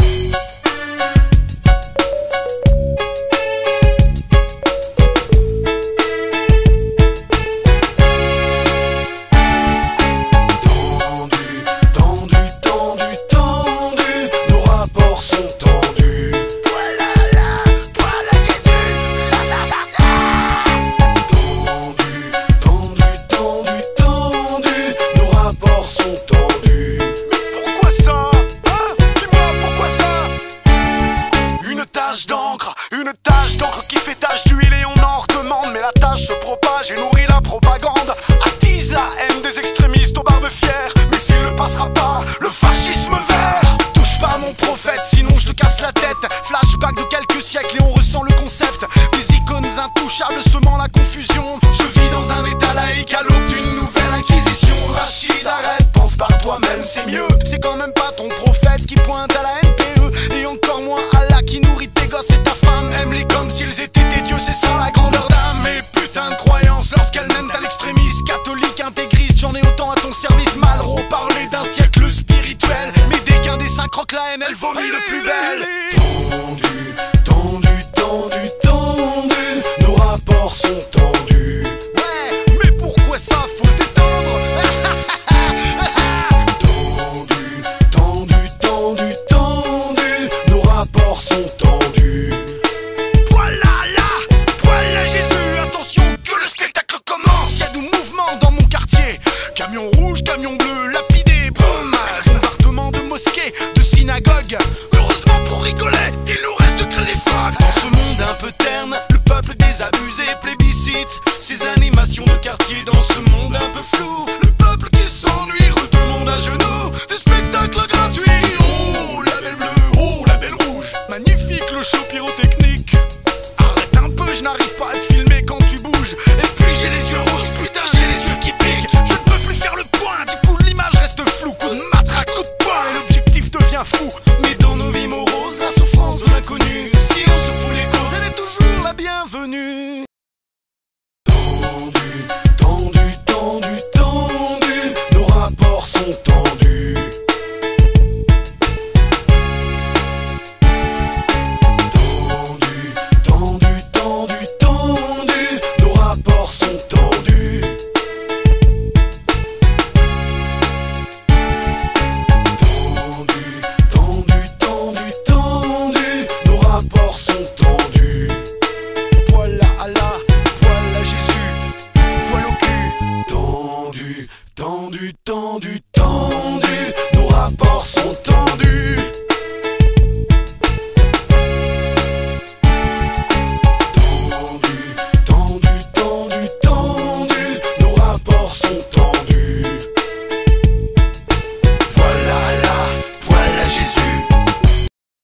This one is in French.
Thank se propage et nourrit la propagande. Attise la haine des extrémistes aux barbes fières Mais s'il ne passera pas, le fascisme vert. Touche pas mon prophète, sinon je te casse la tête. Flashback de quelques siècles et on ressent le concept. Des icônes intouchables semant la confusion. Je vis dans un état laïque à l'aube d'une nouvelle inquisition. Rachid, arrête, pense par toi-même, c'est mieux. C'est quand même pas ton service Mal parler d'un siècle spirituel. Mais dès qu'un des cinq croque la haine, elle vomit de plus belle de synagogues Heureusement pour rigoler, il nous reste que les frogs Dans ce monde un peu terne, le peuple désabusé plébiscite Ces animations de quartier. Dans ce monde un peu flou Le peuple qui s'ennuie redemande à genoux Des spectacles gratuits. Oh, la belle bleue, oh, la belle rouge. Magnifique le show pyrotechnique. Arrête un peu, je n'arrive pas à te filmer Me du temps, du temps